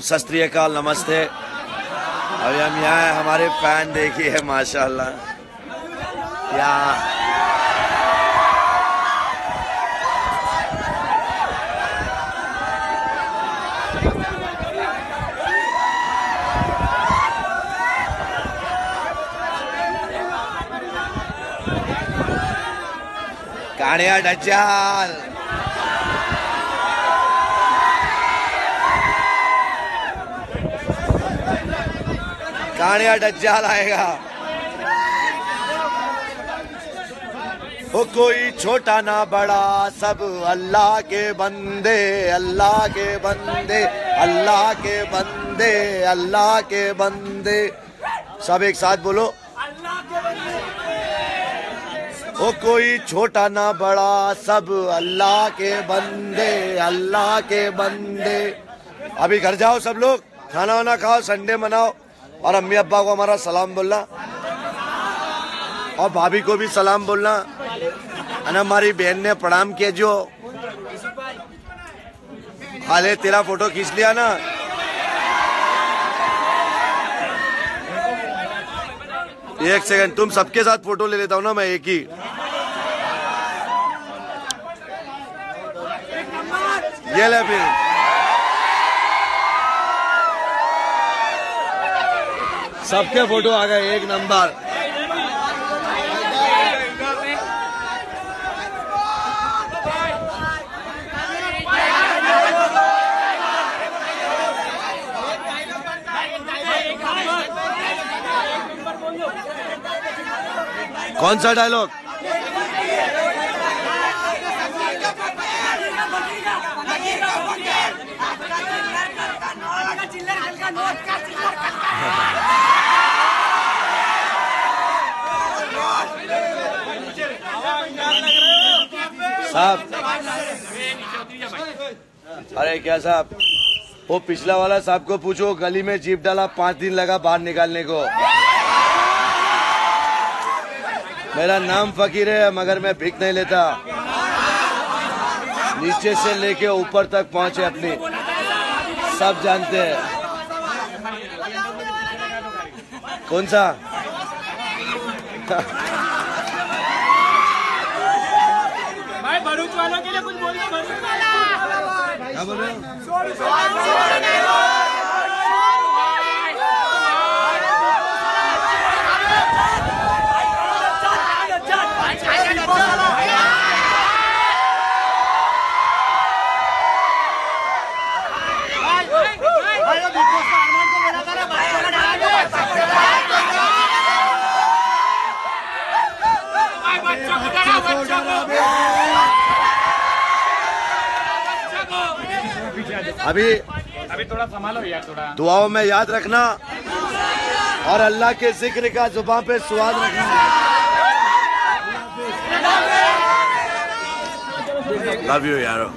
सत श्री नमस्ते। अभी हम यहाँ हैं हमारे फ़ैन देखिए माशाल्लाह। क्या? कानिया डज्जाल। कानिया डज्जाल आएगा वो कोई छोटा ना बड़ा, सब अल्लाह के बंदे, अल्लाह के बंदे, अल्लाह के बंदे, अल्लाह के बंदे। सब एक साथ बोलो। वो कोई छोटा ना बड़ा, सब अल्लाह के बंदे, अल्लाह के बंदे। अभी घर जाओ सब लोग, खाना वाना खाओ, संडे मनाओ। और अम्मी अब्बा को हमारा सलाम बोलना। और भाभी को भी सलाम बोलना। ना हमारी बहन ने प्रणाम किया जो। अरे तेरा फ़ोटो खींच लिया ना। एक सेकंड, तुम सबके साथ फ़ोटो ले लेता हूँ ना मैं एक ही। ये ले फिर। सबके फ़ोटो आ गए एक नंबर। कौन सा डायलॉग साहब। अरे, क्या साहब? वो पिछला वाला साहब को पूछो, गली में जीप डाला, पाँच दिन लगा बाहर निकालने को। मेरा नाम फकीर है, मगर मैं भीख नहीं लेता। नीचे से लेके ऊपर तक पहुँचे अपनी। सब जानते हैं। कौन सा? भरूच वालों के लिए कुछ बोलिए। भरूच वाला क्या बोल रहे हो बच्चों को डरा बच्चों को अभी अभी थोड़ा संभालो यार थोड़ा। दुआओं में याद रखना और अल्लाह के ज़िक्र का ज़ुबान पे स्वाद रखना। लव यू यारो।